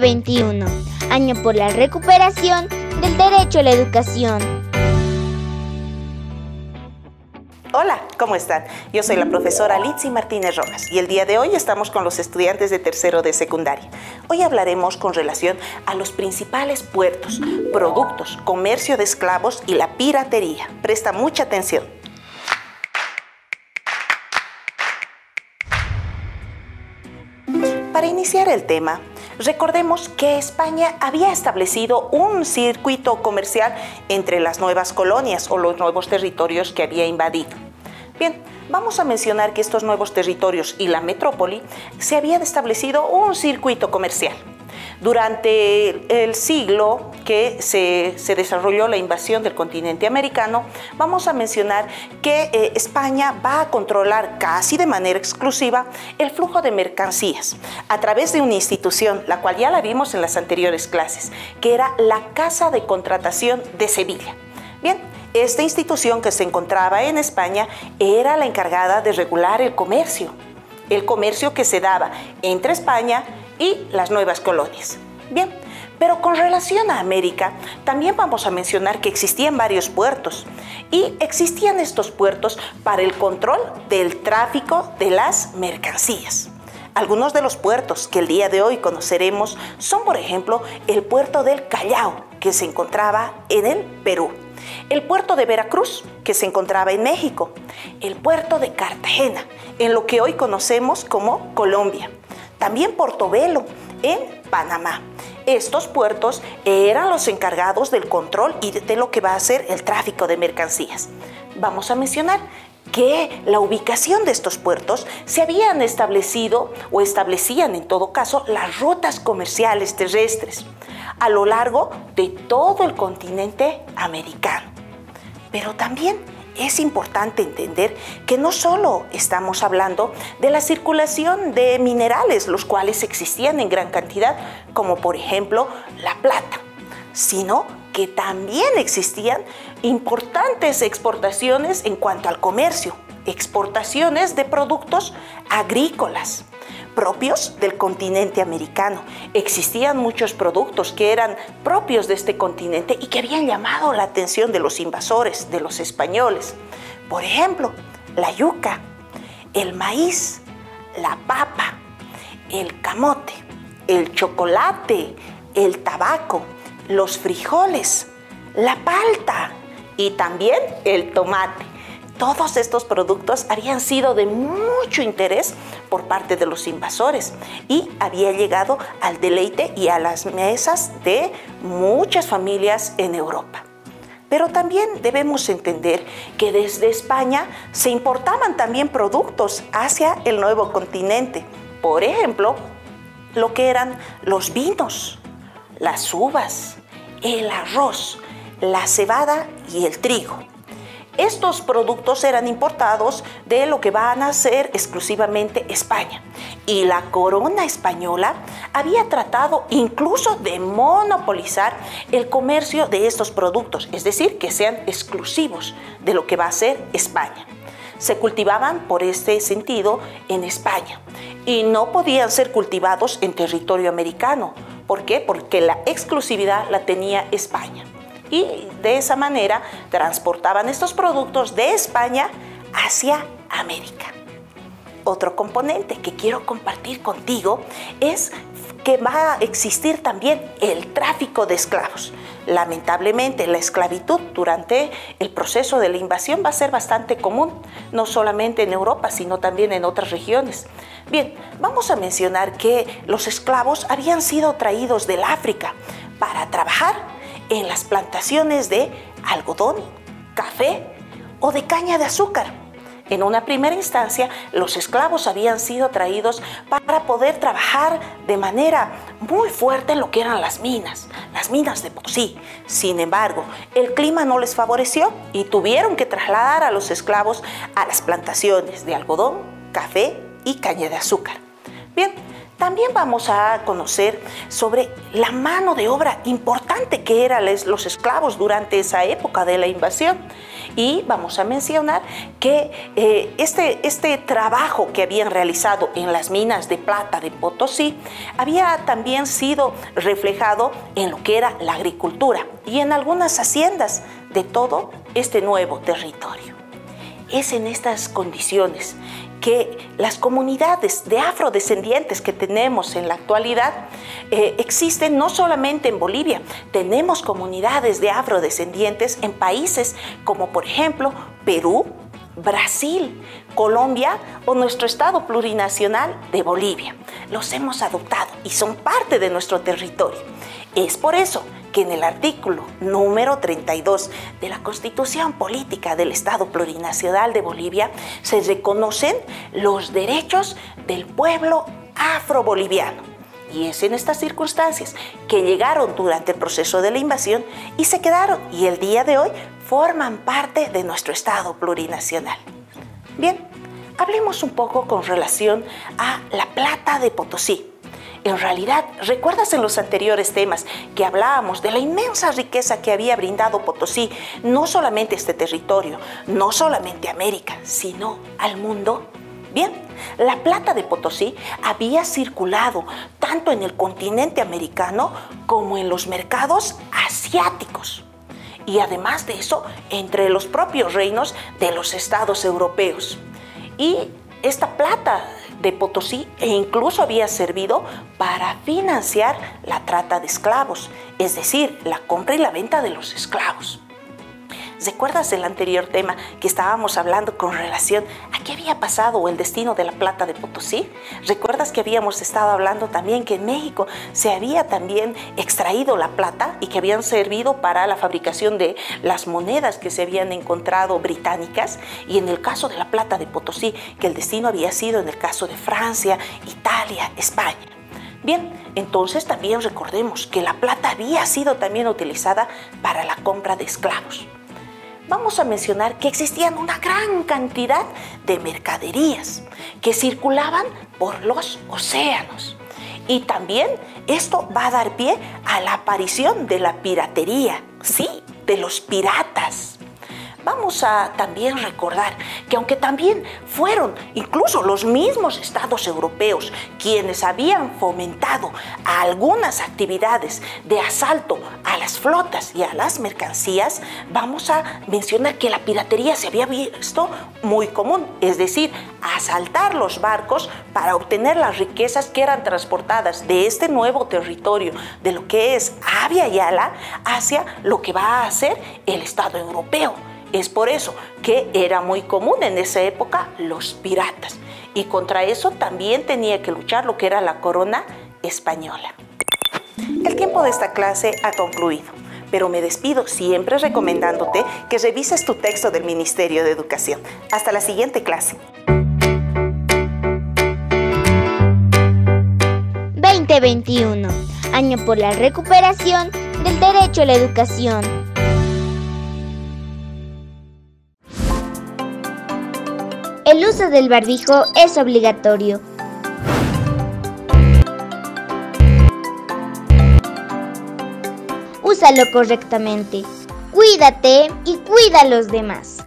2021, año por la recuperación del derecho a la educación. Hola, ¿cómo están? Yo soy la profesora Litsi Martínez Rojas y el día de hoy estamos con los estudiantes de tercero de secundaria. Hoy hablaremos con relación a los principales puertos, productos, comercio de esclavos y la piratería. Presta mucha atención. Para iniciar el tema, recordemos que España había establecido un circuito comercial entre las nuevas colonias o los nuevos territorios que había invadido. Bien, vamos a mencionar que estos nuevos territorios y la metrópoli se había establecido un circuito comercial. Durante el siglo que se, desarrolló la invasión del continente americano, vamos a mencionar que eh, España va a controlar casi de manera exclusiva el flujo de mercancías a través de una institución, la cual ya la vimos en las anteriores clases, que era la Casa de Contratación de Sevilla. Bien, esta institución que se encontraba en España era la encargada de regular el comercio, el comercio que se daba entre España y las nuevas colonias. Bien, pero con relación a América, también vamos a mencionar que existían varios puertos y existían estos puertos para el control del tráfico de las mercancías. Algunos de los puertos que el día de hoy conoceremos son, por ejemplo, el puerto del Callao, que se encontraba en el Perú, el puerto de Veracruz, que se encontraba en México, el puerto de Cartagena, en lo que hoy conocemos como Colombia, también Portobelo, en Panamá. Estos puertos eran los encargados del control y de lo que va a ser el tráfico de mercancías. Vamos a mencionar que la ubicación de estos puertos se habían establecido o establecían en todo caso las rutas comerciales terrestres a lo largo de todo el continente americano. Pero también es importante entender que no solo estamos hablando de la circulación de minerales, los cuales existían en gran cantidad, como por ejemplo la plata, sino que también existían importantes exportaciones en cuanto al comercio, exportaciones de productos agrícolas propios del continente americano. Existían muchos productos que eran propios de este continente y que habían llamado la atención de los invasores, de los españoles. Por ejemplo, la yuca, el maíz, la papa, el camote, el chocolate, el tabaco, los frijoles, la palta y también el tomate. Todos estos productos habían sido de mucho interés por parte de los invasores y había llegado al deleite y a las mesas de muchas familias en Europa. Pero también debemos entender que desde España se importaban también productos hacia el nuevo continente. Por ejemplo, lo que eran los vinos, las uvas, el arroz, la cebada y el trigo. Estos productos eran importados de lo que van a ser exclusivamente España. Y la corona española había tratado incluso de monopolizar el comercio de estos productos, es decir, que sean exclusivos de lo que va a ser España. Se cultivaban por este sentido en España y no podían ser cultivados en territorio americano. ¿Por qué? Porque la exclusividad la tenía España y de esa manera transportaban estos productos de España hacia América. Otro componente que quiero compartir contigo es que va a existir también el tráfico de esclavos. Lamentablemente, la esclavitud durante el proceso de la invasión va a ser bastante común, no solamente en Europa, sino también en otras regiones. Bien, vamos a mencionar que los esclavos habían sido traídos del África para trabajar en las plantaciones de algodón, café o de caña de azúcar. En una primera instancia, los esclavos habían sido traídos para poder trabajar de manera muy fuerte en lo que eran las minas, las minas de sí. Sin embargo, el clima no les favoreció y tuvieron que trasladar a los esclavos a las plantaciones de algodón, café y caña de azúcar. También vamos a conocer sobre la mano de obra importante que eran los esclavos durante esa época de la invasión Y vamos a mencionar que eh, este, este trabajo que habían realizado en las minas de plata de Potosí había también sido reflejado en lo que era la agricultura y en algunas haciendas de todo este nuevo territorio. Es en estas condiciones que las comunidades de afrodescendientes que tenemos en la actualidad eh, existen no solamente en Bolivia, tenemos comunidades de afrodescendientes en países como por ejemplo Perú, Brasil, Colombia o nuestro estado plurinacional de Bolivia. Los hemos adoptado y son parte de nuestro territorio. Es por eso que en el artículo número 32 de la Constitución Política del Estado Plurinacional de Bolivia se reconocen los derechos del pueblo afroboliviano. Y es en estas circunstancias que llegaron durante el proceso de la invasión y se quedaron y el día de hoy forman parte de nuestro Estado plurinacional. Bien, hablemos un poco con relación a la plata de Potosí. En realidad, ¿recuerdas en los anteriores temas que hablábamos de la inmensa riqueza que había brindado Potosí, no solamente este territorio, no solamente América, sino al mundo? Bien, la plata de Potosí había circulado tanto en el continente americano como en los mercados asiáticos. Y además de eso, entre los propios reinos de los estados europeos. Y esta plata de Potosí e incluso había servido para financiar la trata de esclavos, es decir, la compra y la venta de los esclavos. ¿Recuerdas el anterior tema que estábamos hablando con relación a qué había pasado el destino de la plata de Potosí? ¿Recuerdas que habíamos estado hablando también que en México se había también extraído la plata y que habían servido para la fabricación de las monedas que se habían encontrado británicas? Y en el caso de la plata de Potosí, que el destino había sido en el caso de Francia, Italia, España. Bien, entonces también recordemos que la plata había sido también utilizada para la compra de esclavos vamos a mencionar que existían una gran cantidad de mercaderías que circulaban por los océanos. Y también esto va a dar pie a la aparición de la piratería, sí, de los piratas vamos a también recordar que aunque también fueron incluso los mismos estados europeos quienes habían fomentado algunas actividades de asalto a las flotas y a las mercancías, vamos a mencionar que la piratería se había visto muy común, es decir, asaltar los barcos para obtener las riquezas que eran transportadas de este nuevo territorio, de lo que es Avia Yala, hacia lo que va a ser el Estado europeo. Es por eso que era muy común en esa época los piratas. Y contra eso también tenía que luchar lo que era la corona española. El tiempo de esta clase ha concluido, pero me despido siempre recomendándote que revises tu texto del Ministerio de Educación. Hasta la siguiente clase. 2021, año por la recuperación del derecho a la educación. El uso del barbijo es obligatorio. Úsalo correctamente. Cuídate y cuida a los demás.